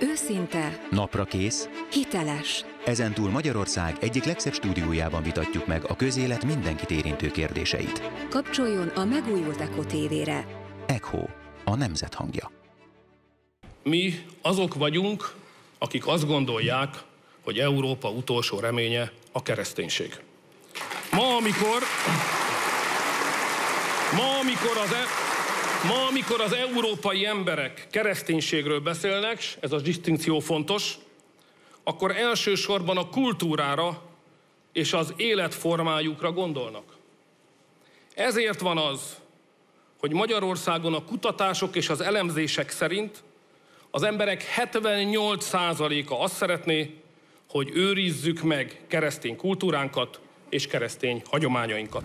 Őszinte, Napra kész, hiteles, ezentúl Magyarország egyik legszebb stúdiójában vitatjuk meg a közélet mindenkit érintő kérdéseit. kapcsoljon a megújult Eko tévére. ECHO, a nemzet hangja. Mi azok vagyunk, akik azt gondolják, hogy Európa utolsó reménye a kereszténység. Ma, amikor, ma, amikor az, e, ma, amikor az európai emberek kereszténységről beszélnek, s ez a distinkció fontos, akkor elsősorban a kultúrára és az életformájukra gondolnak. Ezért van az, hogy Magyarországon a kutatások és az elemzések szerint az emberek 78%-a azt szeretné, hogy őrizzük meg keresztény kultúránkat és keresztény hagyományainkat.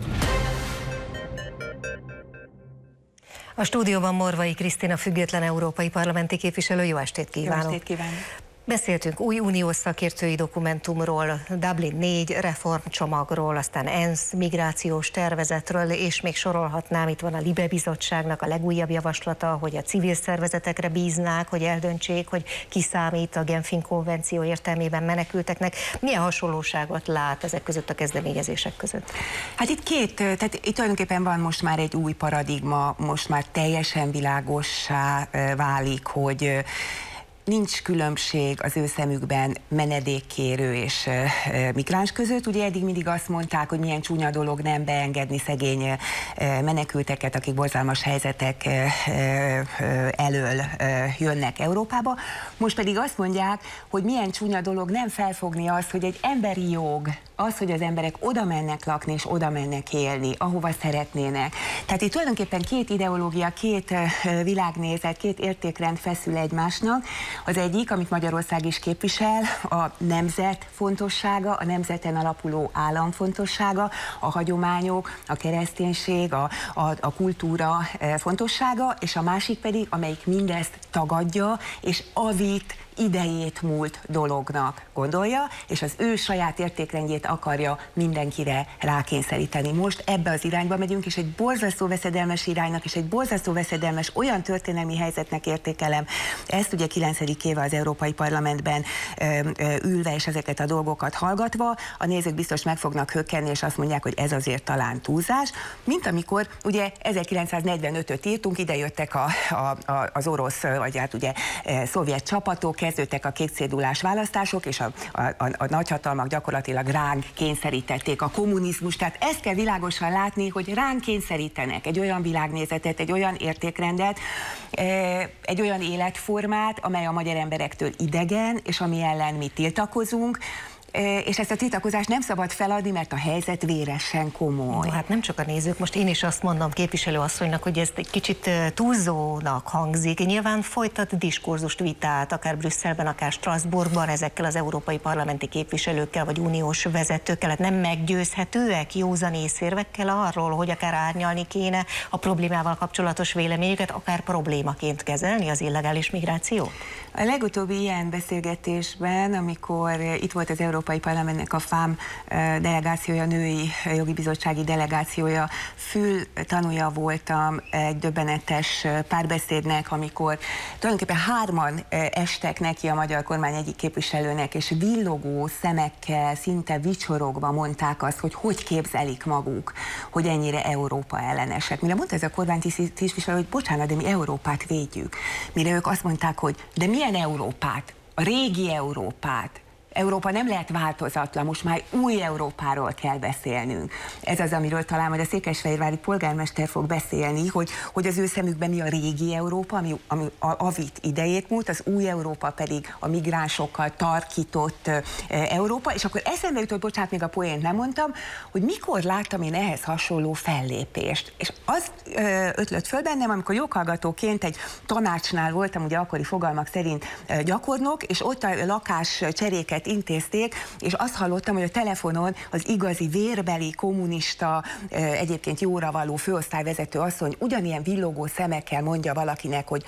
A stúdióban Morvai Krisztina független európai parlamenti képviselő. Jó estét Jó kívánok! estét kívánok! Beszéltünk új uniós szakértői dokumentumról, Dublin 4 reformcsomagról, aztán ENSZ migrációs tervezetről, és még sorolhatnám, itt van a Libe Bizottságnak a legújabb javaslata, hogy a civil szervezetekre bíznák, hogy eldöntsék, hogy ki számít a Genfin konvenció értelmében menekülteknek. Milyen hasonlóságot lát ezek között a kezdeményezések között? Hát itt két, tehát itt tulajdonképpen van most már egy új paradigma, most már teljesen világossá ö, válik, hogy ö, nincs különbség az ő szemükben menedékkérő és migráns között. Ugye eddig mindig azt mondták, hogy milyen csúnya dolog nem beengedni szegény menekülteket, akik borzalmas helyzetek elől jönnek Európába. Most pedig azt mondják, hogy milyen csúnya dolog nem felfogni azt, hogy egy emberi jog, az, hogy az emberek oda mennek lakni és oda mennek élni, ahova szeretnének. Tehát itt tulajdonképpen két ideológia, két világnézet, két értékrend feszül egymásnak. Az egyik, amit Magyarország is képvisel, a nemzet fontossága, a nemzeten alapuló állam fontossága, a hagyományok, a kereszténység, a, a, a kultúra fontossága, és a másik pedig, amelyik mindezt tagadja, és avít idejét múlt dolognak gondolja, és az ő saját értékrendjét akarja mindenkire rákényszeríteni. Most ebbe az irányba megyünk, és egy borzasztó veszedelmes iránynak, és egy borzasztó veszedelmes olyan történelmi helyzetnek értékelem. Ezt ugye 9. éve az Európai Parlamentben ülve, és ezeket a dolgokat hallgatva, a nézők biztos meg fognak hökkenni, és azt mondják, hogy ez azért talán túlzás, mint amikor ugye 1945-öt írtunk, ide jöttek a, a, a, az orosz, vagy hát ugye e, szovjet csapatok, kezdődtek a kétszédulás választások, és a, a, a, a nagyhatalmak gyakorlatilag ránk kényszerítették a kommunizmus. Tehát ezt kell világosan látni, hogy ránk kényszerítenek egy olyan világnézetet, egy olyan értékrendet, e, egy olyan életformát, amely a magyar emberektől idegen, és ami ellen mi tiltakozunk, és ezt a tiltakozást nem szabad feladni, mert a helyzet véresen komoly. No, hát nem csak a nézők, most én is azt mondom képviselőasszonynak, hogy ez egy kicsit túlzónak hangzik. Nyilván folytat diskurzust, vitát, akár Brüsszelben, akár Strasbourgban ezekkel az európai parlamenti képviselőkkel, vagy uniós vezetőkkel, hát nem meggyőzhetőek józan észérvekkel arról, hogy akár árnyalni kéne a problémával kapcsolatos véleményüket, akár problémaként kezelni az illegális migrációt? A legutóbbi ilyen beszélgetésben, amikor itt volt az Európai Parlamentnek a eh, delegációja, női jogi bizottsági delegációja, fül tanúja voltam egy döbbenetes párbeszédnek, amikor tulajdonképpen hárman estek neki a magyar kormány egyik képviselőnek, és villogó szemekkel, szinte vicsorogva mondták azt, hogy hogy képzelik maguk, hogy ennyire Európa ellenesek. Mire mondta ez a kormány tisztviselő, hogy bocsánat, de mi Európát védjük. Mire ők azt mondták, hogy de milyen Európát? A régi Európát. Európa nem lehet változatlan, most már új Európáról kell beszélnünk. Ez az, amiről talán majd a székesfehérvári polgármester fog beszélni, hogy, hogy az ő szemükben mi a régi Európa, ami, ami a avit idejét múlt, az új Európa pedig a migránsokkal tarkított e, Európa, és akkor eszembe jutott, bocsánat, még a poént nem mondtam, hogy mikor láttam én ehhez hasonló fellépést. És az e, ötlött föl bennem, amikor joghallgatóként egy tanácsnál voltam, ugye akkori fogalmak szerint e, gyakornok, és ott a lakás cseréket ügyeket intézték, és azt hallottam, hogy a telefonon az igazi vérbeli kommunista, egyébként jóra való főosztályvezető asszony ugyanilyen villogó szemekkel mondja valakinek, hogy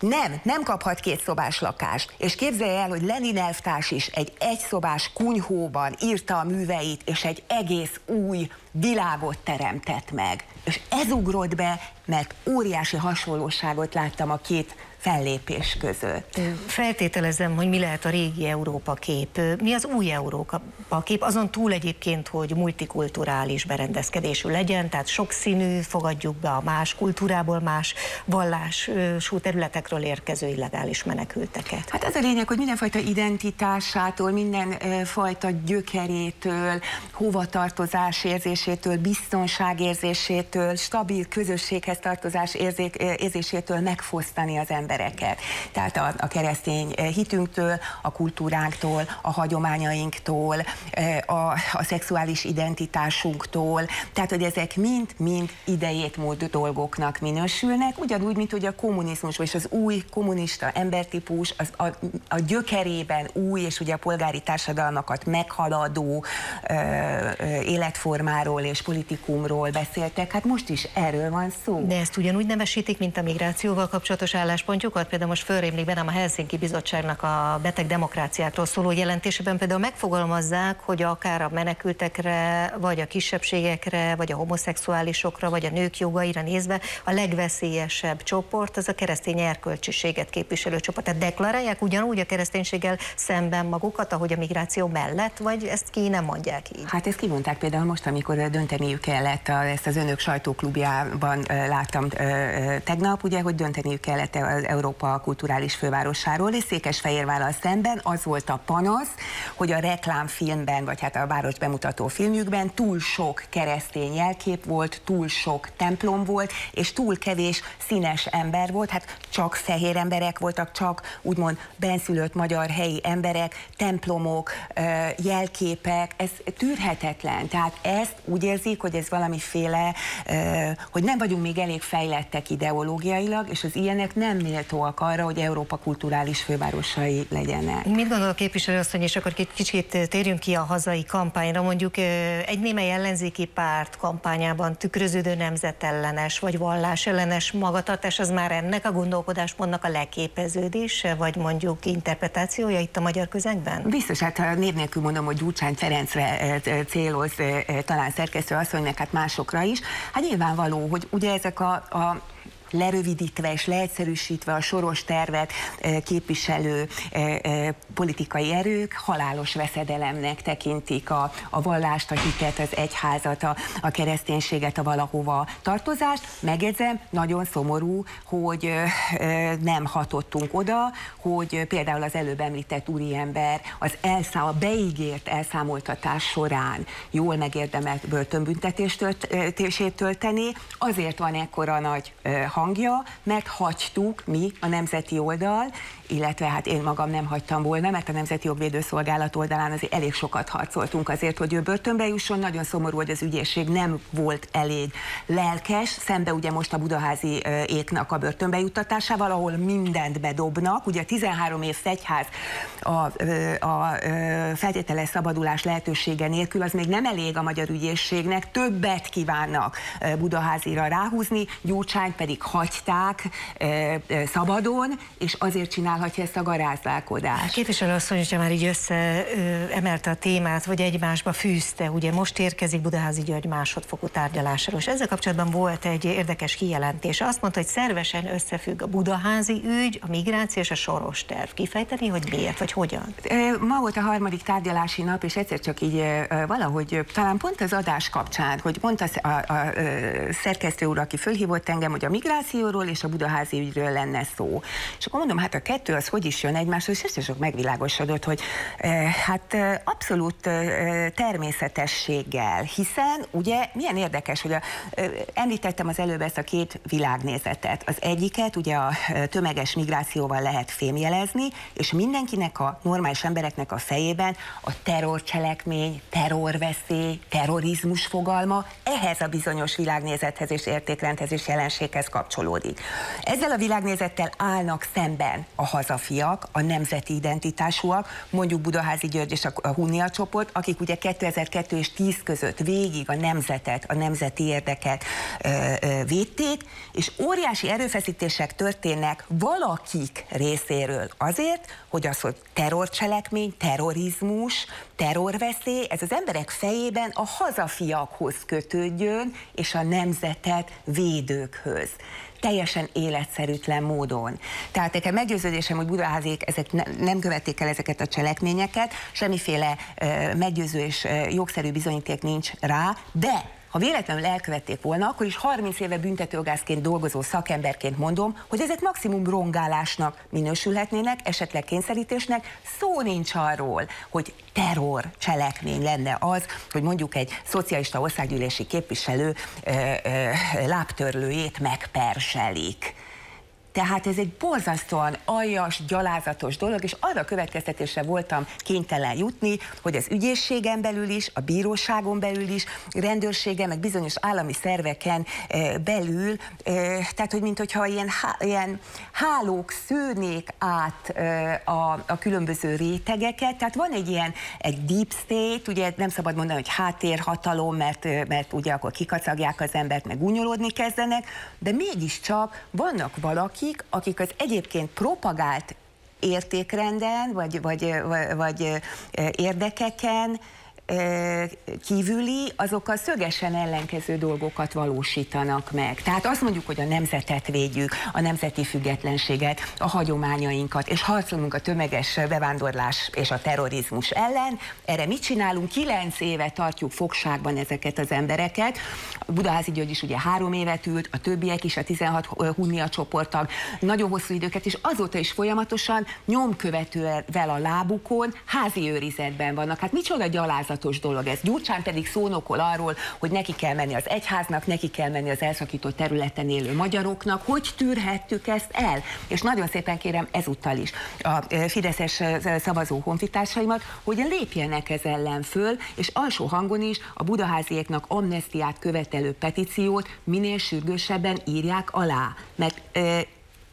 nem, nem kaphat két szobás lakást. És képzelje el, hogy Lenin elvtárs is egy egyszobás kunyhóban írta a műveit, és egy egész új világot teremtett meg. És ez ugrott be, mert óriási hasonlóságot láttam a két fellépés között. Feltételezem, hogy mi lehet a régi Európa kép. Mi az új Európa kép? Azon túl egyébként, hogy multikulturális berendezkedésű legyen, tehát sokszínű, fogadjuk be a más kultúrából, más vallású területekről érkező illegális menekülteket. Hát az a lényeg, hogy mindenfajta identitásától, mindenfajta gyökerétől, hovatartozás érzésétől, biztonságérzésétől, stabil közösséghez tartozás érzésétől megfosztani az embereket. Tehát a, a keresztény hitünktől, a kultúránktól, a hagyományainktól, a, a szexuális identitásunktól, tehát hogy ezek mind-mind idejét múlt dolgoknak minősülnek, ugyanúgy, mint hogy a kommunizmus, és az új kommunista embertípus az a, a gyökerében új, és ugye a polgári társadalmakat meghaladó ö, ö, életformáról és politikumról beszéltek, hát most is erről van szó. De ezt ugyanúgy nevesítik, mint a migrációval kapcsolatos álláspontjukat. Például most fölrémlik bennem a Helsinki Bizottságnak a beteg demokráciákról szóló jelentésében például megfogalmazzák, hogy akár a menekültekre, vagy a kisebbségekre, vagy a homoszexuálisokra, vagy a nők jogaira nézve a legveszélyesebb csoport az a keresztény erkölcsiséget képviselő csoport. Tehát deklarálják ugyanúgy a kereszténységgel szemben magukat, ahogy a migráció mellett, vagy ezt ki nem mondják így? Hát ezt kimondták például most, amikor dönteniük kellett, ezt az önök sajtóklubjában láttam tegnap, ugye, hogy dönteniük kellett az Európa kulturális fővárosáról, és Székesfehérvállal szemben az volt a panasz, hogy a reklámfilmben, vagy hát a város bemutató filmjükben túl sok keresztény jelkép volt, túl sok templom volt, és túl kevés színes ember volt, hát csak fehér emberek voltak, csak úgymond benszülött magyar helyi emberek, templomok, jelképek, ez tűrhetetlen. Tehát ezt úgy érzik, hogy ez valamiféle, hogy nem vagyunk még elég fejlettek ideológiailag, és az ilyenek nem méltóak arra, hogy Európa kulturális fővárosai legyenek. Mit gondol a képviselőasszony, és akkor kicsit térjünk ki a hazai kampányra, mondjuk egy némely ellenzéki párt kampányában tükröződő nemzetellenes vagy vallásellenes magatartás, az már ennek a gondolkodásmódnak a leképeződése, vagy mondjuk interpretációja itt a magyar közegben? Biztos, hát név nélkül mondom, hogy Gyurcsány Ferencre céloz talán szerkesztő asszonynak, hát másokra is. Hát nyilvánvaló, hogy ugye ezek a, a lerövidítve és leegyszerűsítve a soros tervet képviselő politikai erők halálos veszedelemnek tekintik a, a vallást, a hitet, az egyházat, a, a kereszténységet, a valahova tartozást. Megjegyzem, nagyon szomorú, hogy nem hatottunk oda, hogy például az előbb említett úriember az elszá, a beígért elszámoltatás során jól megérdemelt börtönbüntetését tölteni, azért van ekkora nagy hangja, mert hagytuk mi, a nemzeti oldal, illetve hát én magam nem hagytam volna, mert a Nemzeti Jogvédőszolgálat oldalán azért elég sokat harcoltunk azért, hogy ő börtönbe jusson. Nagyon szomorú, hogy az ügyészség nem volt elég lelkes, szembe ugye most a budaházi éknak a börtönbe juttatásával, ahol mindent bedobnak. Ugye 13 év fegyház a, a, feltételes szabadulás lehetősége nélkül, az még nem elég a magyar ügyészségnek, többet kívánnak Budaházira ráhúzni, Gyurcsány pedig hagyták szabadon, és azért csinál csinálhatja ezt a garázlálkodást. Képviselő asszony, hogyha már így összeemelte a témát, vagy egymásba fűzte, ugye most érkezik Budaházi György másodfokú tárgyalásáról, és ezzel kapcsolatban volt egy érdekes kijelentés. Azt mondta, hogy szervesen összefügg a Budaházi ügy, a migráció és a soros terv. Kifejteni, hogy miért, vagy hogyan? Ma volt a harmadik tárgyalási nap, és egyszer csak így valahogy talán pont az adás kapcsán, hogy mondta a, a, a szerkesztő úr, aki fölhívott engem, hogy a migrációról és a Budaházi ügyről lenne szó. És akkor mondom, hát a kettő az hogy is jön egymáshoz, és ezt sok megvilágosodott, hogy eh, hát eh, abszolút eh, természetességgel, hiszen ugye milyen érdekes, hogy a, eh, említettem az előbb ezt a két világnézetet. Az egyiket ugye a eh, tömeges migrációval lehet fémjelezni, és mindenkinek a normális embereknek a fejében a terrorcselekmény, terrorveszély, terrorizmus fogalma ehhez a bizonyos világnézethez és értékrendhez és jelenséghez kapcsolódik. Ezzel a világnézettel állnak szemben a hazafiak, a nemzeti identitásúak, mondjuk Budaházi György és a Hunnia csoport, akik ugye 2002 és 10 között végig a nemzetet, a nemzeti érdeket ö, ö, védték, és óriási erőfeszítések történnek valakik részéről azért, hogy az, hogy terrorcselekmény, terrorizmus, terrorveszély, ez az emberek fejében a hazafiakhoz kötődjön, és a nemzetet védőkhöz. Teljesen életszerűtlen módon. Tehát nekem meggyőződésem, hogy Budaházék ezek ne, nem követték el ezeket a cselekményeket, semmiféle uh, meggyőző és uh, jogszerű bizonyíték nincs rá, de ha véletlenül elkövették volna, akkor is 30 éve büntetőgászként dolgozó szakemberként mondom, hogy ezek maximum rongálásnak minősülhetnének, esetleg kényszerítésnek. Szó nincs arról, hogy terror cselekmény lenne az, hogy mondjuk egy szocialista országgyűlési képviselő ö, ö, lábtörlőjét megperselik tehát ez egy borzasztóan aljas, gyalázatos dolog, és arra következtetésre voltam kénytelen jutni, hogy az ügyészségen belül is, a bíróságon belül is, rendőrségen, meg bizonyos állami szerveken e, belül, e, tehát hogy mint hogyha ilyen, ilyen hálók szőnék át e, a, a különböző rétegeket, tehát van egy ilyen, egy deep state, ugye nem szabad mondani, hogy háttérhatalom, mert, mert ugye akkor kikacagják az embert, meg gúnyolódni kezdenek, de mégiscsak vannak valaki, akik, akik az egyébként propagált értékrenden, vagy, vagy, vagy, vagy érdekeken kívüli, azokkal szögesen ellenkező dolgokat valósítanak meg. Tehát azt mondjuk, hogy a nemzetet védjük, a nemzeti függetlenséget, a hagyományainkat, és harcolunk a tömeges bevándorlás és a terrorizmus ellen. Erre mit csinálunk? Kilenc éve tartjuk fogságban ezeket az embereket. A Budaházi György is ugye három évet ült, a többiek is, a 16 hunnia csoporttag, nagyon hosszú időket, és azóta is folyamatosan nyomkövetővel a lábukon házi őrizetben vannak. Hát micsoda gyalázat csodálatos dolog ez. Gyurcsán pedig szónokol arról, hogy neki kell menni az egyháznak, neki kell menni az elszakított területen élő magyaroknak. Hogy tűrhettük ezt el? És nagyon szépen kérem ezúttal is a fideszes szavazó honfitársaimat, hogy lépjenek ez ellen föl, és alsó hangon is a budaháziéknak amnestiát követelő petíciót minél sürgősebben írják alá. Mert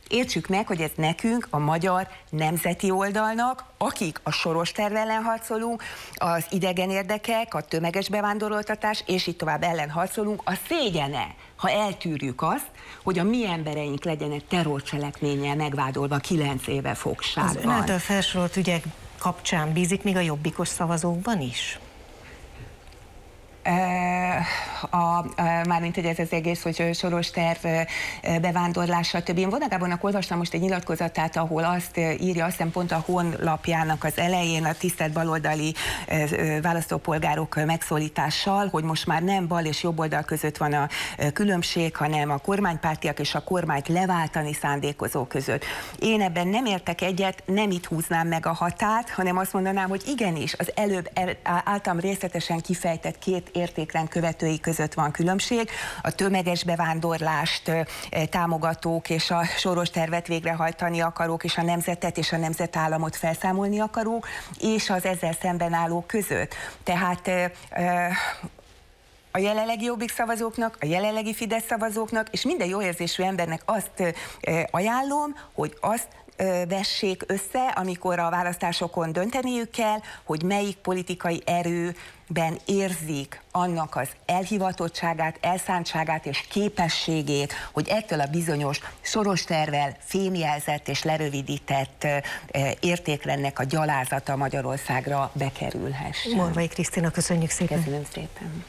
Értsük meg, hogy ez nekünk, a magyar nemzeti oldalnak, akik a soros terv ellen harcolunk, az idegen érdekek, a tömeges bevándoroltatás, és így tovább ellen harcolunk, a szégyene, ha eltűrjük azt, hogy a mi embereink legyenek terrorcselekménnyel megvádolva kilenc éve fogságban. Az ön által felsorolt ügyek kapcsán bízik még a jobbikos szavazókban is? A, a, mármint ez az egész, hogy soros terv bevándorlással több. Én Vonagábornak olvastam most egy nyilatkozatát, ahol azt írja, azt hiszem pont a honlapjának az elején a tisztelt baloldali választópolgárok megszólítással, hogy most már nem bal és jobb oldal között van a különbség, hanem a kormánypártiak és a kormányt leváltani szándékozó között. Én ebben nem értek egyet, nem itt húznám meg a határt, hanem azt mondanám, hogy igenis, az előbb általam részletesen kifejtett két értékrend követői között van különbség. A tömeges bevándorlást támogatók és a soros tervet végrehajtani akarók, és a nemzetet és a nemzetállamot felszámolni akarók, és az ezzel szemben állók között. Tehát a jelenlegi jobbik szavazóknak, a jelenlegi Fidesz szavazóknak, és minden jó érzésű embernek azt ajánlom, hogy azt vessék össze, amikor a választásokon dönteniük kell, hogy melyik politikai erőben érzik annak az elhivatottságát, elszántságát és képességét, hogy ettől a bizonyos soros tervel fémjelzett és lerövidített értékrennek a gyalázata Magyarországra bekerülhessen. Morvai Krisztina, köszönjük szépen. Köszönöm szépen.